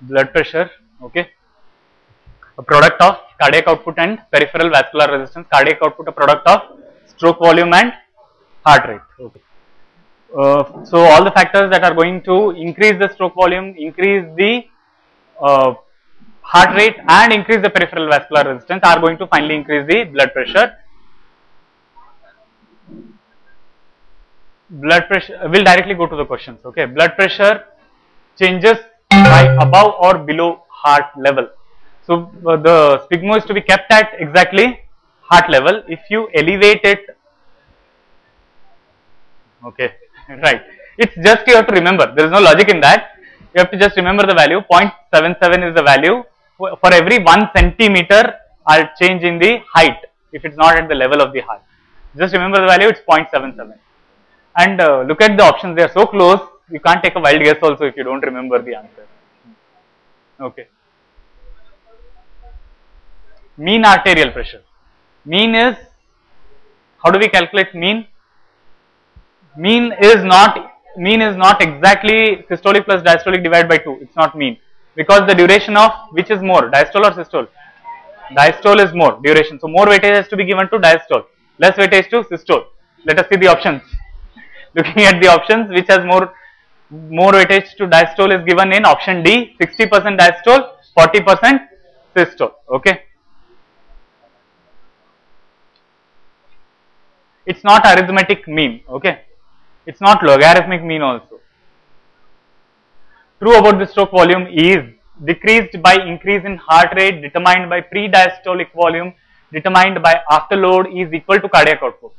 blood pressure, okay, a product of cardiac output and peripheral vascular resistance, cardiac output a product of stroke volume and heart rate, okay. Uh, so all the factors that are going to increase the stroke volume, increase the uh, heart rate and increase the peripheral vascular resistance are going to finally increase the blood pressure. Blood pressure, we'll directly go to the questions, okay. Blood pressure changes by above or below heart level. So, uh, the sphygmo is to be kept at exactly heart level. If you elevate it, okay, right. It's just you have to remember, there is no logic in that. You have to just remember the value 0.77 is the value for every 1 centimeter I'll change in the height if it's not at the level of the heart. Just remember the value, it's 0.77. And uh, look at the options, they are so close, you can't take a wild guess also if you don't remember the answer. Okay. Mean arterial pressure. Mean is, how do we calculate mean? Mean is not, mean is not exactly systolic plus diastolic divided by 2, it's not mean. Because the duration of which is more, diastole or systole? Diastole is more duration. So more weightage has to be given to diastole, less weightage to systole. Let us see the options. Looking at the options, which has more more weightage to diastole is given in option D, 60% diastole, 40% systole. Okay. It's not arithmetic mean. Okay. It's not logarithmic mean also. True about the stroke volume is decreased by increase in heart rate determined by pre-diastolic volume determined by afterload is equal to cardiac output.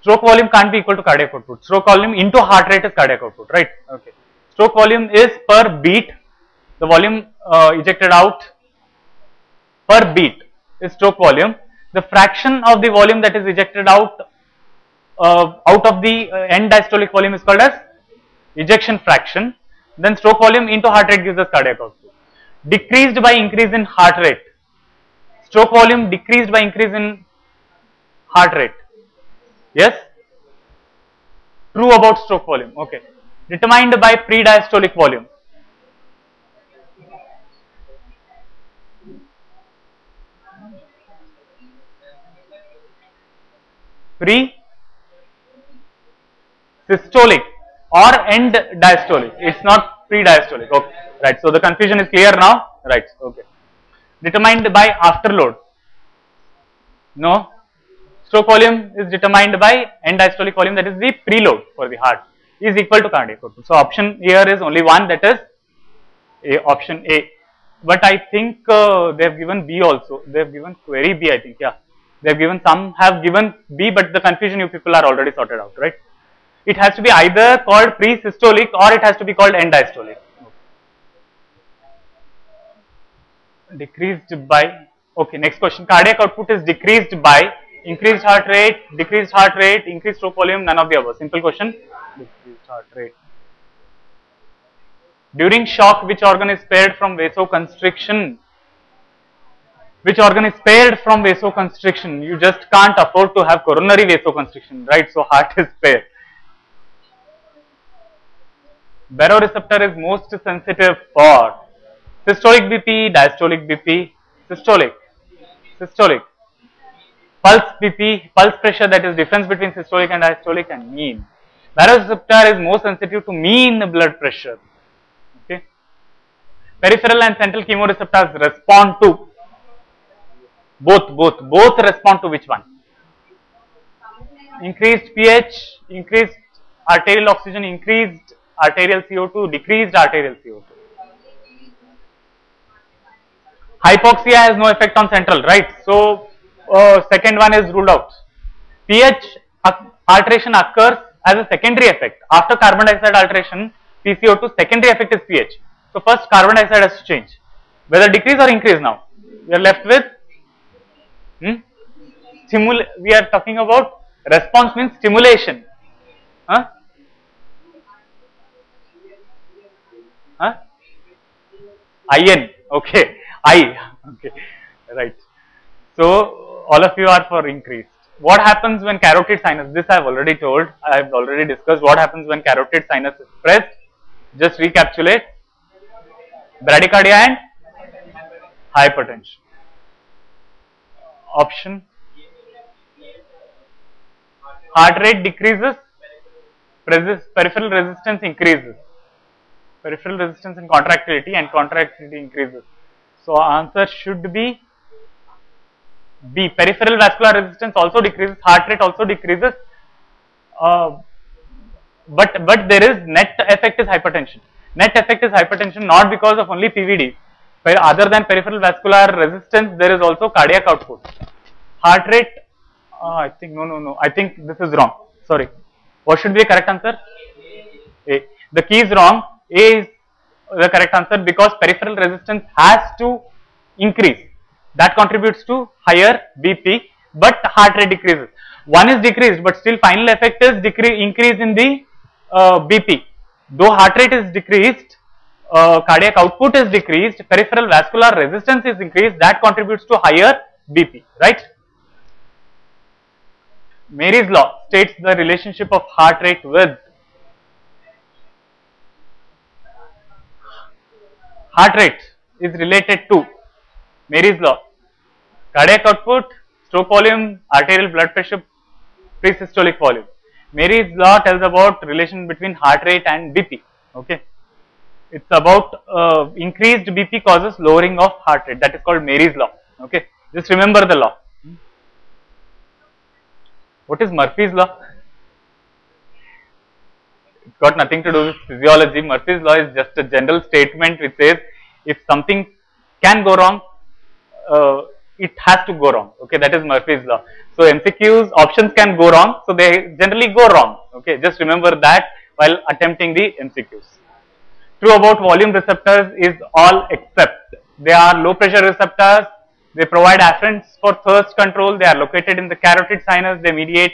Stroke volume can't be equal to cardiac output. Stroke volume into heart rate is cardiac output, right? Okay. Stroke volume is per beat. The volume uh, ejected out per beat is stroke volume. The fraction of the volume that is ejected out uh, out of the uh, end diastolic volume is called as ejection fraction. Then stroke volume into heart rate gives us cardiac output. Decreased by increase in heart rate. Stroke volume decreased by increase in heart rate. Yes? True about stroke volume. Okay. Determined by pre-diastolic volume. Pre systolic or end diastolic. It's not pre-diastolic. Okay. Right. So the confusion is clear now. Right. Okay. Determined by afterload. No. Stroke volume is determined by end diastolic volume that is the preload for the heart is equal to cardiac output. So option here is only one that is a option A. But I think uh, they have given B also. They have given query B I think yeah. They have given some have given B but the confusion you people are already sorted out right. It has to be either called pre-systolic or it has to be called end diastolic. Decreased by okay next question cardiac output is decreased by increased heart rate, decreased heart rate, increased stroke volume, none of the above. Simple question. Decreased heart rate. During shock, which organ is spared from vasoconstriction? Which organ is spared from vasoconstriction? You just can't afford to have coronary vasoconstriction, right? So heart is spared. Baroreceptor is most sensitive for systolic BP, diastolic BP, systolic, systolic pulse BP, pulse pressure that is difference between systolic and diastolic and mean. Baroreceptor is more sensitive to mean blood pressure. Okay. Peripheral and central chemoreceptors respond to both, both, both respond to which one? Increased pH, increased arterial oxygen, increased arterial CO2, decreased arterial CO2. Hypoxia has no effect on central, right? So, uh, second one is ruled out. pH alteration occurs as a secondary effect. After carbon dioxide alteration, PCO2 secondary effect is pH. So first carbon dioxide has to change. Whether decrease or increase now. We are left with hmm? Stimul we are talking about response means stimulation. Huh? Huh? IN. Okay. I. Okay. Right. So all of you are for increased. What happens when carotid sinus? This I have already told. I have already discussed what happens when carotid sinus is pressed. Just recapitulate. Bradycardia and hypertension. Option heart rate decreases, peripheral resistance increases. Peripheral resistance and contractility and contractility increases. So answer should be B. Peripheral vascular resistance also decreases, heart rate also decreases. Uh, but but there is net effect is hypertension. Net effect is hypertension not because of only PVD. Other than peripheral vascular resistance, there is also cardiac output. Heart rate, uh, I think no no no. I think this is wrong. Sorry. What should be the correct answer? A. The key is wrong. A is the correct answer because peripheral resistance has to increase. That contributes to higher BP, but heart rate decreases. One is decreased, but still final effect is decrease increase in the uh, BP. Though heart rate is decreased, uh, cardiac output is decreased, peripheral vascular resistance is increased, that contributes to higher BP, right? Marey's law states the relationship of heart rate with heart rate is related to Marey's law, cardiac output, stroke volume, arterial blood pressure, pre-systolic volume. Marey's law tells about relation between heart rate and BP. Okay, it's about uh, increased BP causes lowering of heart rate. That is called Marey's law. Okay, just remember the law. What is Murphy's law? It's got nothing to do with physiology. Murphy's law is just a general statement which says if something can go wrong, uh, it has to go wrong. Okay, that is Murphy's law. So MCQs options can go wrong, so they generally go wrong. Okay, just remember that while attempting the MCQs. True about volume receptors is all except they are low pressure receptors. They provide afferents for thirst control. They are located in the carotid sinus. They mediate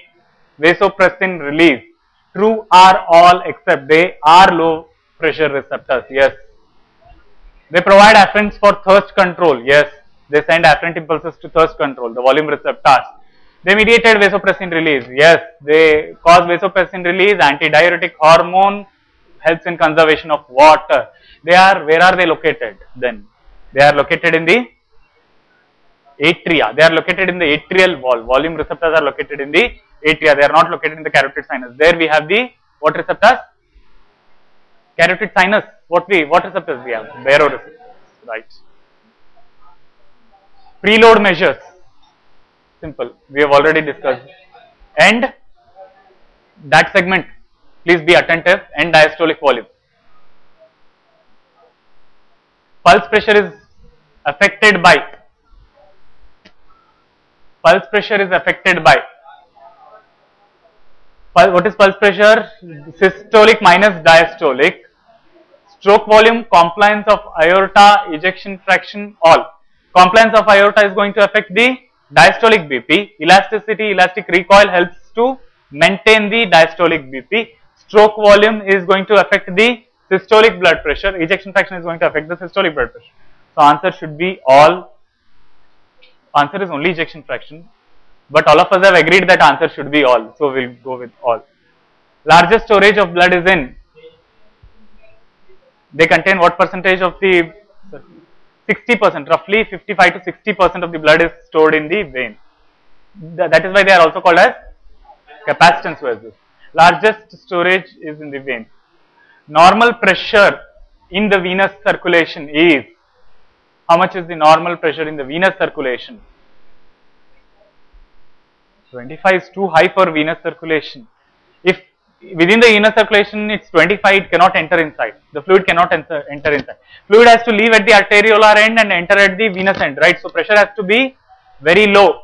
vasopressin release. True are all except they are low pressure receptors. Yes. They provide afferents for thirst control. Yes. They send afferent impulses to thirst control, the volume receptors. They mediated vasopressin release. Yes, they cause vasopressin release, antidiuretic hormone, helps in conservation of water. They are, where are they located then? They are located in the atria. They are located in the atrial wall. Volume receptors are located in the atria. They are not located in the carotid sinus. There we have the, what receptors? Carotid sinus. What we, what receptors we have? Baroreceptors. Right preload measures. Simple. We have already discussed. And that segment. Please be attentive. And diastolic volume. Pulse pressure is affected by. Pulse pressure is affected by. What is pulse pressure? Systolic minus diastolic. Stroke volume compliance of aorta ejection fraction all compliance of aorta is going to affect the diastolic BP. Elasticity, elastic recoil helps to maintain the diastolic BP. Stroke volume is going to affect the systolic blood pressure. Ejection fraction is going to affect the systolic blood pressure. So answer should be all. Answer is only ejection fraction. But all of us have agreed that answer should be all. So we'll go with all. Largest storage of blood is in. They contain what percentage of the 60 percent roughly 55 to 60 percent of the blood is stored in the vein. Th that is why they are also called as capacitance vessels largest storage is in the vein. Normal pressure in the venous circulation is how much is the normal pressure in the venous circulation? 25 is too high for venous circulation within the inner circulation it's 25 it cannot enter inside. The fluid cannot enter, enter inside. Fluid has to leave at the arteriolar end and enter at the venous end right? So pressure has to be very low.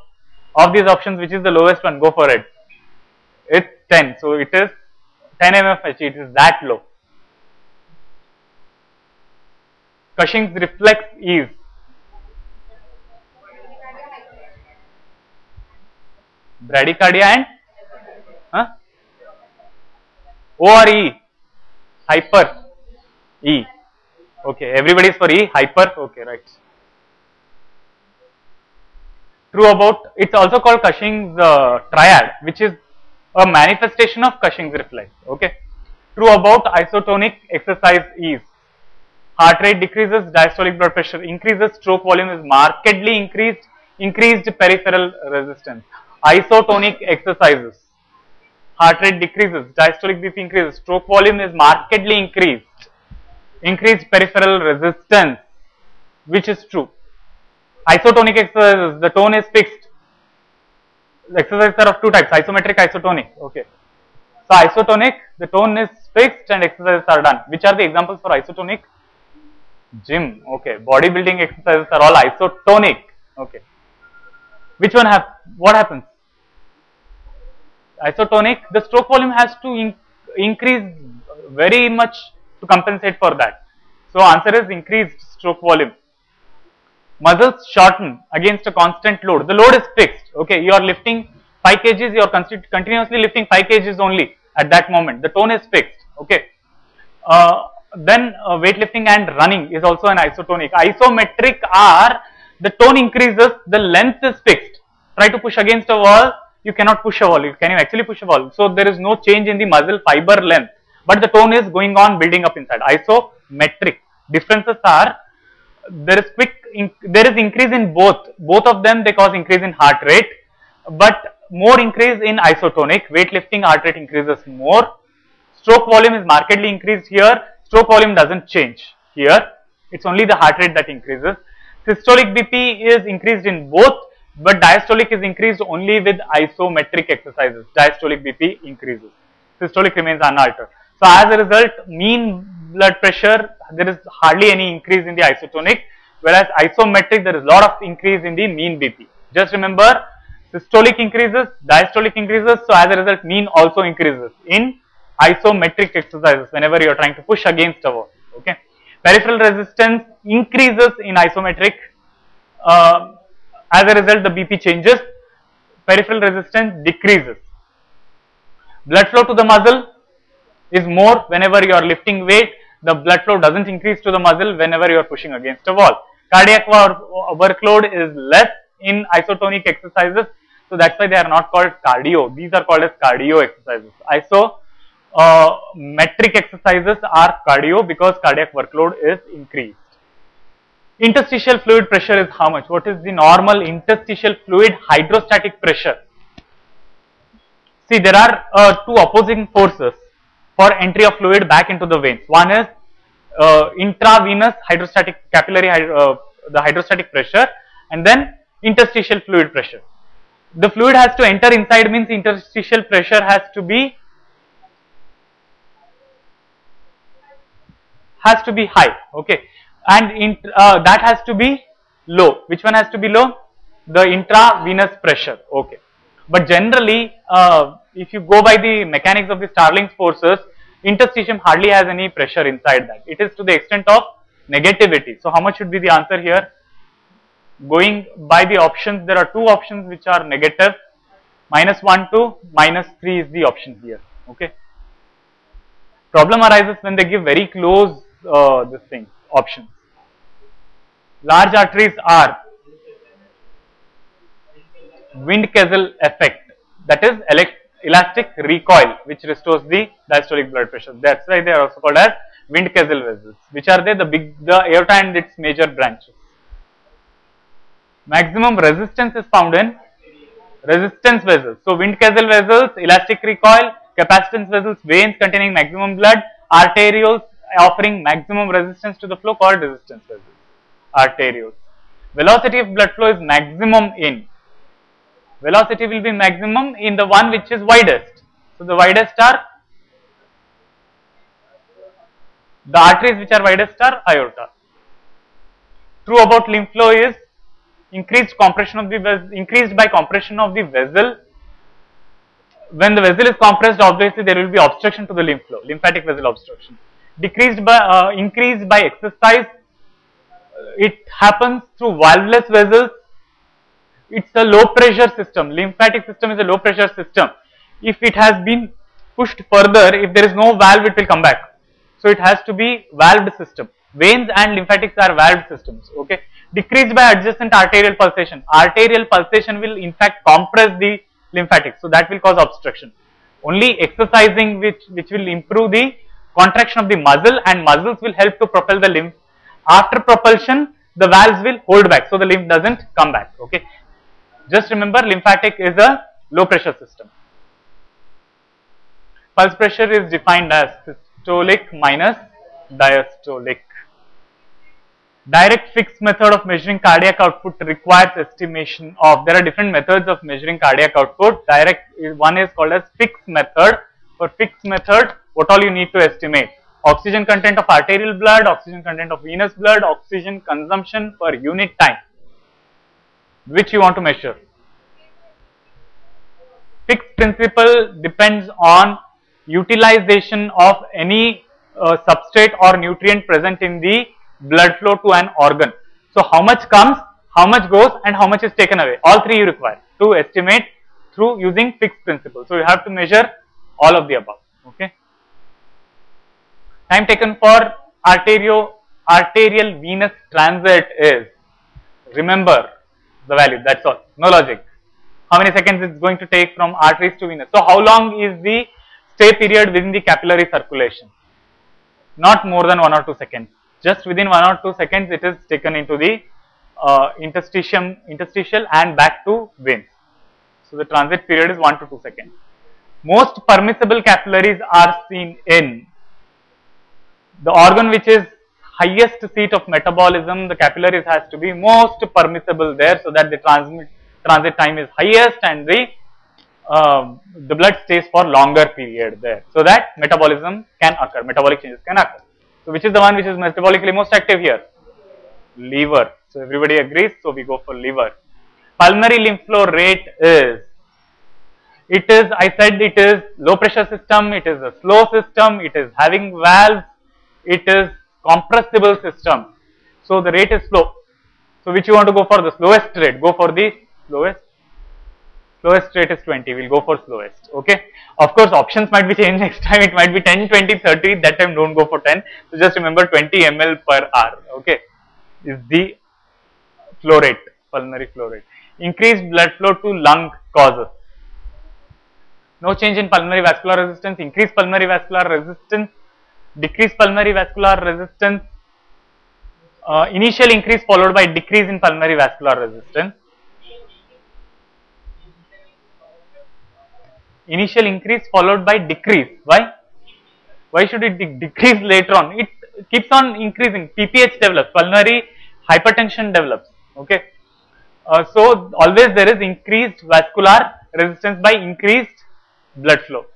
Of these options which is the lowest one go for it. It's 10 so it is 10 mmHg it is that low. Cushing's reflex is bradycardia and huh? O or E? Hyper. E. Okay, everybody is for E, hyper. Okay, right. True about, it's also called Cushing's uh, triad, which is a manifestation of Cushing's reflex. Okay. True about isotonic exercise is. Heart rate decreases, diastolic blood pressure increases, stroke volume is markedly increased, increased peripheral resistance. Isotonic exercises. Heart rate decreases, diastolic BP increases, stroke volume is markedly increased, increased peripheral resistance, which is true. Isotonic exercises, the tone is fixed. Exercises are of two types, isometric, isotonic. Okay. So isotonic, the tone is fixed and exercises are done. Which are the examples for isotonic? Gym. Okay. Bodybuilding exercises are all isotonic. Okay. Which one have, what happens? Isotonic, the stroke volume has to in, increase very much to compensate for that. So answer is increased stroke volume. Muscles shorten against a constant load. The load is fixed. Okay, you are lifting 5 kgs, you are continuously lifting 5 kgs only at that moment. The tone is fixed. Okay. Uh, then uh, weightlifting and running is also an isotonic. Isometric are the tone increases, the length is fixed. Try to push against a wall, you cannot push a wall. You can you actually push a wall? So there is no change in the muscle fiber length, but the tone is going on building up inside. Isometric differences are there is quick there is increase in both. Both of them they cause increase in heart rate, but more increase in isotonic. Weightlifting heart rate increases more. Stroke volume is markedly increased here. Stroke volume doesn't change here. It's only the heart rate that increases. Systolic BP is increased in both but diastolic is increased only with isometric exercises. Diastolic BP increases. Systolic remains unaltered. So as a result, mean blood pressure, there is hardly any increase in the isotonic, whereas isometric, there is lot of increase in the mean BP. Just remember, systolic increases, diastolic increases, so as a result, mean also increases in isometric exercises whenever you are trying to push against a wall. Okay. Peripheral resistance increases in isometric. Uh, as a result, the BP changes, peripheral resistance decreases. Blood flow to the muscle is more whenever you are lifting weight, the blood flow doesn't increase to the muscle whenever you are pushing against a wall. Cardiac workload is less in isotonic exercises, so that's why they are not called cardio. These are called as cardio exercises. Iso uh, metric exercises are cardio because cardiac workload is increased. Interstitial fluid pressure is how much? What is the normal interstitial fluid hydrostatic pressure? See, there are uh, two opposing forces for entry of fluid back into the veins. One is uh, intravenous hydrostatic capillary uh, the hydrostatic pressure and then interstitial fluid pressure. The fluid has to enter inside means interstitial pressure has to be has to be high okay and in, uh, that has to be low. Which one has to be low? The intravenous pressure. Okay. But generally, uh, if you go by the mechanics of the Starling's forces, interstitium hardly has any pressure inside that. It is to the extent of negativity. So, how much should be the answer here? Going by the options, there are two options which are negative. Minus 1 to minus 3 is the option here. Okay. Problem arises when they give very close uh, this thing options. Large arteries are Windkessel effect that is elastic recoil which restores the diastolic blood pressure. That's why they are also called as Windkessel vessels. Which are they? The big, the aorta and its major branches. Maximum resistance is found in resistance vessels. So Windkessel vessels, elastic recoil, capacitance vessels, veins containing maximum blood, arterioles offering maximum resistance to the flow called resistance vessels, arterioles. Velocity of blood flow is maximum in. Velocity will be maximum in the one which is widest. So the widest are the arteries which are widest are aorta. True about lymph flow is increased compression of the vessel, increased by compression of the vessel. When the vessel is compressed, obviously there will be obstruction to the lymph flow, lymphatic vessel obstruction decreased by uh, increased by exercise. It happens through valveless vessels. It's a low pressure system. Lymphatic system is a low pressure system. If it has been pushed further if there is no valve it will come back. So it has to be valved system. Veins and lymphatics are valved systems okay? Decreased by adjacent arterial pulsation. Arterial pulsation will in fact compress the lymphatics so that will cause obstruction. Only exercising which which will improve the contraction of the muscle and muscles will help to propel the lymph After propulsion, the valves will hold back, so the lymph doesn't come back. Okay. Just remember, lymphatic is a low pressure system. Pulse pressure is defined as systolic minus diastolic. Direct Fick method of measuring cardiac output requires estimation of, there are different methods of measuring cardiac output. Direct, one is called as Fick method. For Fick method, what all you need to estimate? Oxygen content of arterial blood, oxygen content of venous blood, oxygen consumption per unit time, which you want to measure. Fick principle depends on utilization of any uh, substrate or nutrient present in the blood flow to an organ. So, how much comes, how much goes and how much is taken away. All three you require to estimate through using Fick principle. So, you have to measure all of the above. Okay. Time taken for arterio, arterial venous transit is, remember the value, that is all, no logic. How many seconds it is going to take from arteries to venous. So, how long is the stay period within the capillary circulation? Not more than 1 or 2 seconds just within 1 or 2 seconds it is taken into the uh, interstitium, interstitial and back to veins. So, the transit period is 1 to 2 seconds. Most permissible capillaries are seen in the organ which is highest seat of metabolism, the capillaries has to be most permissible there so that the transmit, transit time is highest and the uh, the blood stays for longer period there so that metabolism can occur, metabolic changes can occur. So, which is the one which is metabolically most active here? Liver. So, everybody agrees. So, we go for liver. Pulmonary lymph flow rate is, it is, I said it is low pressure system, it is a slow system, it is having valves, it is compressible system. So, the rate is slow. So, which you want to go for? The slowest rate? Go for the slowest slowest rate is 20 we'll go for slowest. Okay? Of course options might be changed next time. It might be 10 20 30 that time don't go for 10 so just remember 20 ml per hour. Okay? Is the flow rate pulmonary flow rate. Increased blood flow to lung causes. No change in pulmonary vascular resistance. Increased pulmonary vascular resistance decreased pulmonary vascular resistance uh, initial increase followed by decrease in pulmonary vascular resistance initial increase followed by decrease. Why? Why should it de decrease later on? It keeps on increasing. PPH develops, pulmonary hypertension develops. Okay. Uh, so, always there is increased vascular resistance by increased blood flow.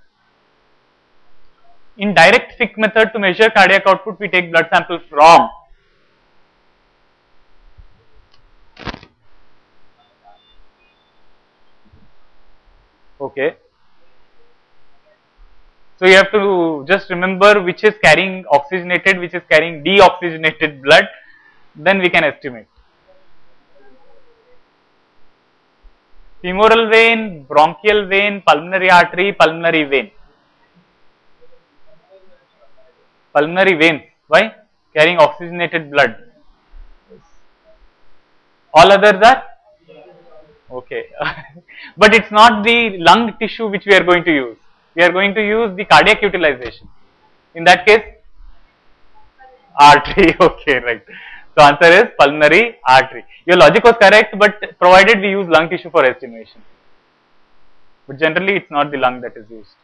In direct Fick method to measure cardiac output, we take blood sample from okay so, you have to just remember which is carrying oxygenated, which is carrying deoxygenated blood, then we can estimate. Femoral vein, bronchial vein, pulmonary artery, pulmonary vein. Pulmonary vein why? Carrying oxygenated blood. All others are? Okay. but it is not the lung tissue which we are going to use we are going to use the cardiac utilization. In that case, artery, okay, right. So, answer is pulmonary artery. Your logic was correct, but provided we use lung tissue for estimation. But generally, it is not the lung that is used.